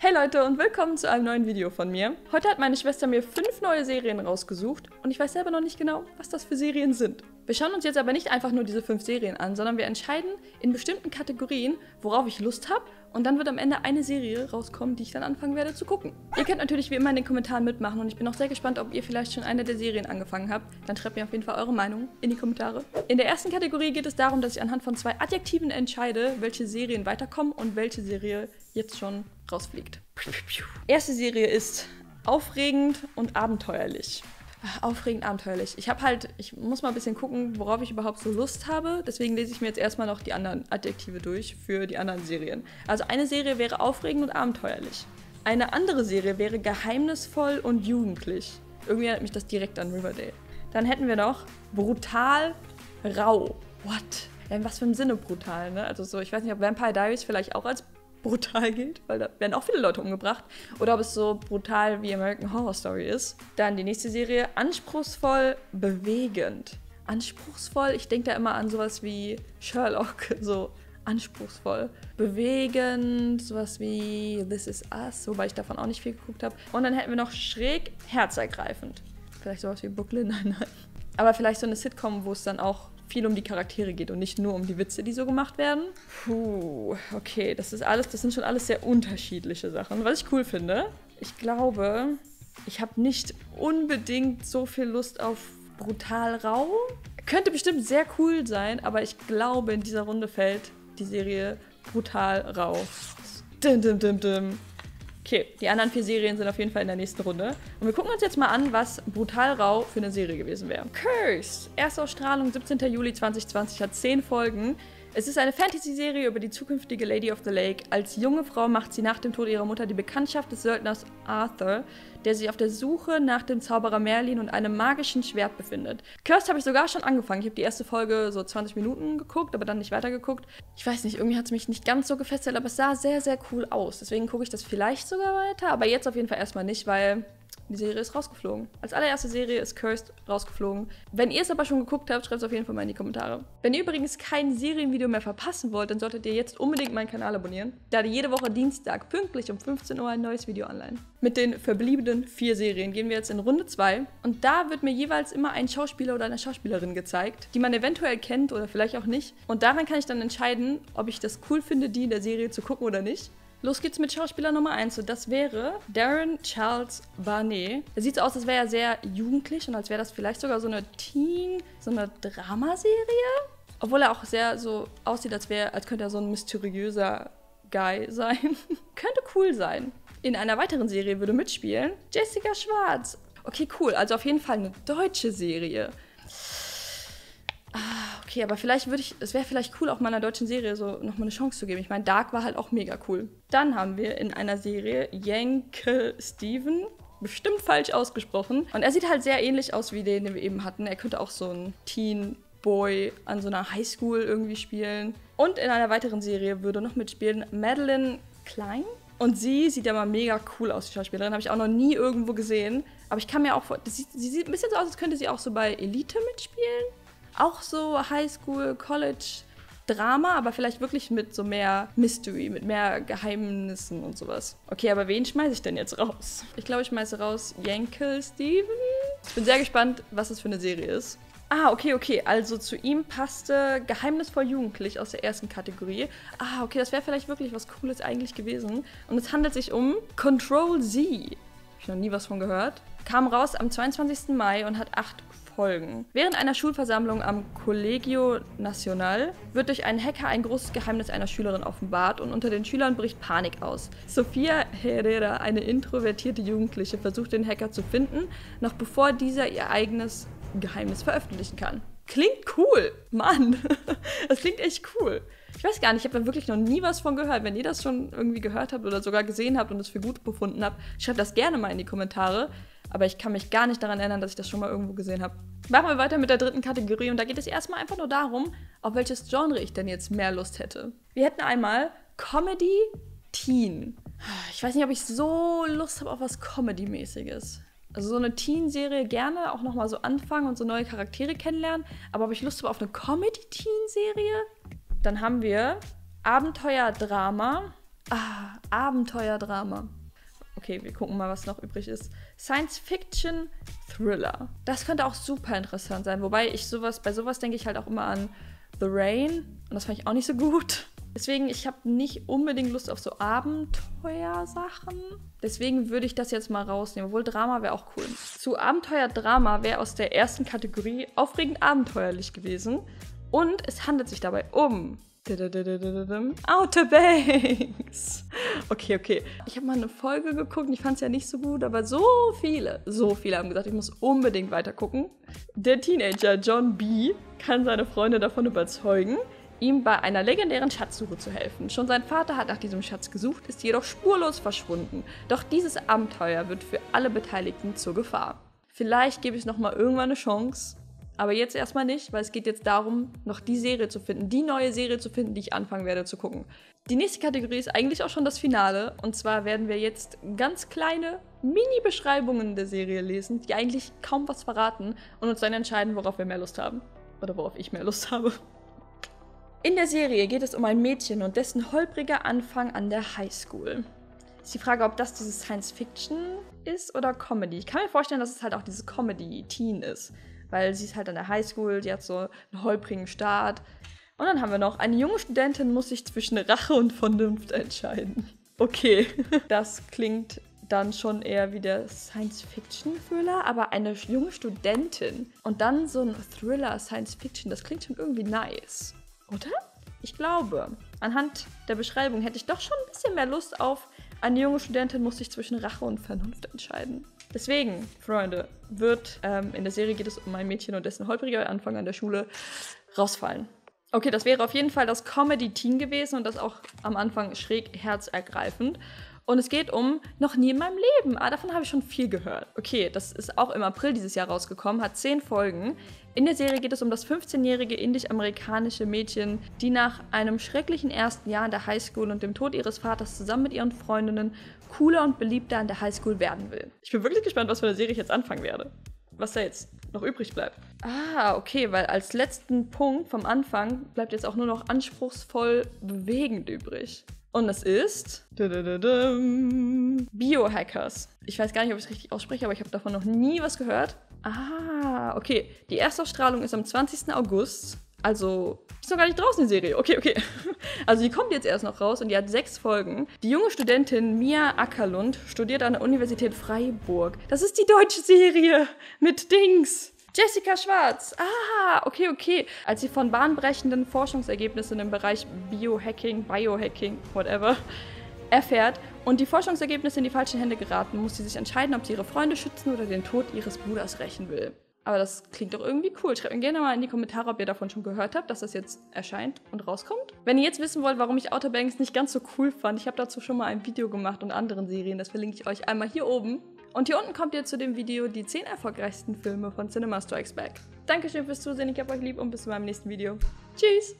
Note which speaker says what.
Speaker 1: Hey Leute und willkommen zu einem neuen Video von mir. Heute hat meine Schwester mir fünf neue Serien rausgesucht und ich weiß selber noch nicht genau, was das für Serien sind. Wir schauen uns jetzt aber nicht einfach nur diese fünf Serien an, sondern wir entscheiden in bestimmten Kategorien, worauf ich Lust habe und dann wird am Ende eine Serie rauskommen, die ich dann anfangen werde zu gucken. Ihr könnt natürlich wie immer in den Kommentaren mitmachen und ich bin auch sehr gespannt, ob ihr vielleicht schon eine der Serien angefangen habt. Dann schreibt mir auf jeden Fall eure Meinung in die Kommentare. In der ersten Kategorie geht es darum, dass ich anhand von zwei Adjektiven entscheide, welche Serien weiterkommen und welche Serie jetzt schon rausfliegt. Erste Serie ist aufregend und abenteuerlich. Aufregend, abenteuerlich. Ich habe halt, ich muss mal ein bisschen gucken, worauf ich überhaupt so Lust habe. Deswegen lese ich mir jetzt erstmal noch die anderen Adjektive durch für die anderen Serien. Also eine Serie wäre aufregend und abenteuerlich. Eine andere Serie wäre geheimnisvoll und jugendlich. Irgendwie erinnert mich das direkt an Riverdale. Dann hätten wir noch brutal rau. What? in was für einem Sinne brutal, ne? Also so, ich weiß nicht, ob Vampire Diaries vielleicht auch als brutal gilt, weil da werden auch viele Leute umgebracht. Oder ob es so brutal wie American Horror Story ist. Dann die nächste Serie, anspruchsvoll, bewegend. Anspruchsvoll, ich denke da immer an sowas wie Sherlock, so anspruchsvoll. Bewegend, sowas wie This Is Us, wobei ich davon auch nicht viel geguckt habe. Und dann hätten wir noch schräg, herzergreifend. Vielleicht sowas wie Brooklyn, nein, nein. Aber vielleicht so eine Sitcom, wo es dann auch viel um die Charaktere geht und nicht nur um die Witze, die so gemacht werden. Puh, okay, das ist alles, das sind schon alles sehr unterschiedliche Sachen. Was ich cool finde, ich glaube, ich habe nicht unbedingt so viel Lust auf brutal rau. Könnte bestimmt sehr cool sein, aber ich glaube, in dieser Runde fällt die Serie brutal rau. Dim, dim, dim, dim. Okay, die anderen vier Serien sind auf jeden Fall in der nächsten Runde. Und wir gucken uns jetzt mal an, was Brutal Rau für eine Serie gewesen wäre. Cursed. Erste Ausstrahlung 17. Juli 2020 hat 10 Folgen. Es ist eine Fantasy-Serie über die zukünftige Lady of the Lake. Als junge Frau macht sie nach dem Tod ihrer Mutter die Bekanntschaft des Söldners Arthur, der sich auf der Suche nach dem Zauberer Merlin und einem magischen Schwert befindet. Cursed habe ich sogar schon angefangen. Ich habe die erste Folge so 20 Minuten geguckt, aber dann nicht weitergeguckt. Ich weiß nicht, irgendwie hat es mich nicht ganz so gefesselt, aber es sah sehr, sehr cool aus. Deswegen gucke ich das vielleicht sogar weiter, aber jetzt auf jeden Fall erstmal nicht, weil die Serie ist rausgeflogen. Als allererste Serie ist Cursed rausgeflogen. Wenn ihr es aber schon geguckt habt, schreibt es auf jeden Fall mal in die Kommentare. Wenn ihr übrigens kein Serienvideo mehr verpassen wollt, dann solltet ihr jetzt unbedingt meinen Kanal abonnieren. Da jede Woche Dienstag pünktlich um 15 Uhr ein neues Video online. Mit den verbliebenen vier Serien gehen wir jetzt in Runde 2. Und da wird mir jeweils immer ein Schauspieler oder eine Schauspielerin gezeigt, die man eventuell kennt oder vielleicht auch nicht. Und daran kann ich dann entscheiden, ob ich das cool finde, die in der Serie zu gucken oder nicht. Los geht's mit Schauspieler Nummer 1 und das wäre Darren Charles Barnet. Er sieht so aus, als wäre er sehr jugendlich und als wäre das vielleicht sogar so eine Teen, so eine Dramaserie. Obwohl er auch sehr so aussieht, als wäre, als könnte er so ein mysteriöser Guy sein. könnte cool sein. In einer weiteren Serie würde mitspielen Jessica Schwarz. Okay, cool. Also auf jeden Fall eine deutsche Serie. Okay, aber vielleicht würde ich, es wäre vielleicht cool, auch mal einer deutschen Serie so nochmal eine Chance zu geben. Ich meine, Dark war halt auch mega cool. Dann haben wir in einer Serie Jenke Steven, bestimmt falsch ausgesprochen. Und er sieht halt sehr ähnlich aus wie den, den wir eben hatten. Er könnte auch so ein Teen Boy an so einer Highschool irgendwie spielen. Und in einer weiteren Serie würde noch mitspielen Madeline Klein. Und sie sieht ja mal mega cool aus, die Schauspielerin. Habe ich auch noch nie irgendwo gesehen. Aber ich kann mir auch vor. Sie sieht ein bisschen so aus, als könnte sie auch so bei Elite mitspielen auch so Highschool, College Drama, aber vielleicht wirklich mit so mehr Mystery, mit mehr Geheimnissen und sowas. Okay, aber wen schmeiße ich denn jetzt raus? Ich glaube, ich schmeiße raus Yankel Steven. Ich bin sehr gespannt, was das für eine Serie ist. Ah, okay, okay. Also zu ihm passte Geheimnisvoll Jugendlich aus der ersten Kategorie. Ah, okay, das wäre vielleicht wirklich was Cooles eigentlich gewesen. Und es handelt sich um Control Z. Hab ich noch nie was von gehört. Kam raus am 22. Mai und hat acht Folgen. Während einer Schulversammlung am Colegio Nacional wird durch einen Hacker ein großes Geheimnis einer Schülerin offenbart und unter den Schülern bricht Panik aus. Sofia Herrera, eine introvertierte Jugendliche, versucht den Hacker zu finden, noch bevor dieser ihr eigenes Geheimnis veröffentlichen kann. Klingt cool, Mann. Das klingt echt cool. Ich weiß gar nicht, ich habe da wirklich noch nie was von gehört. Wenn ihr das schon irgendwie gehört habt oder sogar gesehen habt und es für gut befunden habt, schreibt das gerne mal in die Kommentare. Aber ich kann mich gar nicht daran erinnern, dass ich das schon mal irgendwo gesehen habe. Machen wir weiter mit der dritten Kategorie und da geht es erstmal einfach nur darum, auf welches Genre ich denn jetzt mehr Lust hätte. Wir hätten einmal Comedy Teen. Ich weiß nicht, ob ich so Lust habe auf was Comedy-mäßiges. Also so eine Teen-Serie gerne auch nochmal so anfangen und so neue Charaktere kennenlernen. Aber ob ich Lust habe auf eine Comedy-Teen-Serie? Dann haben wir Abenteuer-Drama Ah, Abenteuerdrama. Okay, wir gucken mal, was noch übrig ist. Science Fiction Thriller. Das könnte auch super interessant sein. Wobei ich sowas, bei sowas denke ich halt auch immer an The Rain. Und das fand ich auch nicht so gut. Deswegen, ich habe nicht unbedingt Lust auf so Abenteuersachen. Deswegen würde ich das jetzt mal rausnehmen. Obwohl Drama wäre auch cool. Zu Abenteuer-Drama wäre aus der ersten Kategorie aufregend abenteuerlich gewesen. Und es handelt sich dabei um Outer Banks. Okay, okay. Ich habe mal eine Folge geguckt ich fand es ja nicht so gut, aber so viele, so viele haben gesagt, ich muss unbedingt weiter gucken. Der Teenager John B. kann seine Freunde davon überzeugen, ihm bei einer legendären Schatzsuche zu helfen. Schon sein Vater hat nach diesem Schatz gesucht, ist jedoch spurlos verschwunden. Doch dieses Abenteuer wird für alle Beteiligten zur Gefahr. Vielleicht gebe ich noch mal irgendwann eine Chance, aber jetzt erstmal nicht, weil es geht jetzt darum, noch die Serie zu finden, die neue Serie zu finden, die ich anfangen werde zu gucken. Die nächste Kategorie ist eigentlich auch schon das Finale. Und zwar werden wir jetzt ganz kleine Mini-Beschreibungen der Serie lesen, die eigentlich kaum was verraten und uns dann entscheiden, worauf wir mehr Lust haben. Oder worauf ich mehr Lust habe. In der Serie geht es um ein Mädchen und dessen holpriger Anfang an der Highschool. Ist die Frage, ob das dieses Science Fiction ist oder Comedy. Ich kann mir vorstellen, dass es halt auch dieses Comedy-Teen ist weil sie ist halt an der Highschool, die hat so einen holprigen Start. Und dann haben wir noch, eine junge Studentin muss sich zwischen Rache und Vernunft entscheiden. Okay, das klingt dann schon eher wie der Science-Fiction-Thriller, aber eine junge Studentin und dann so ein Thriller Science-Fiction, das klingt schon irgendwie nice, oder? Ich glaube, anhand der Beschreibung hätte ich doch schon ein bisschen mehr Lust auf eine junge Studentin muss sich zwischen Rache und Vernunft entscheiden. Deswegen, Freunde, wird ähm, in der Serie geht es um ein Mädchen und dessen holpriger Anfang an der Schule rausfallen. Okay, das wäre auf jeden Fall das Comedy-Teen gewesen und das auch am Anfang schräg herzergreifend. Und es geht um noch nie in meinem Leben. Ah, davon habe ich schon viel gehört. Okay, das ist auch im April dieses Jahr rausgekommen, hat zehn Folgen. In der Serie geht es um das 15-jährige indisch-amerikanische Mädchen, die nach einem schrecklichen ersten Jahr in der Highschool und dem Tod ihres Vaters zusammen mit ihren Freundinnen cooler und beliebter an der Highschool werden will. Ich bin wirklich gespannt, was für eine Serie ich jetzt anfangen werde. Was da jetzt noch übrig bleibt. Ah, okay, weil als letzten Punkt vom Anfang bleibt jetzt auch nur noch anspruchsvoll bewegend übrig. Und es ist Biohackers. Ich weiß gar nicht, ob ich es richtig ausspreche, aber ich habe davon noch nie was gehört. Ah, okay. Die Erstausstrahlung ist am 20. August. Also, ist noch gar nicht draußen, die Serie. Okay, okay. Also, die kommt jetzt erst noch raus und die hat sechs Folgen. Die junge Studentin Mia Ackerlund studiert an der Universität Freiburg. Das ist die deutsche Serie mit Dings. Jessica Schwarz. Ah, okay, okay. Als sie von bahnbrechenden Forschungsergebnissen im Bereich Biohacking, Biohacking, whatever, erfährt und die Forschungsergebnisse in die falschen Hände geraten, muss sie sich entscheiden, ob sie ihre Freunde schützen oder den Tod ihres Bruders rächen will. Aber das klingt doch irgendwie cool. Schreibt mir gerne mal in die Kommentare, ob ihr davon schon gehört habt, dass das jetzt erscheint und rauskommt. Wenn ihr jetzt wissen wollt, warum ich Outer Banks nicht ganz so cool fand, ich habe dazu schon mal ein Video gemacht und anderen Serien. Das verlinke ich euch einmal hier oben. Und hier unten kommt ihr zu dem Video die 10 erfolgreichsten Filme von Cinema Strikes Back. Dankeschön fürs Zusehen, ich hab euch lieb und bis zu meinem nächsten Video. Tschüss!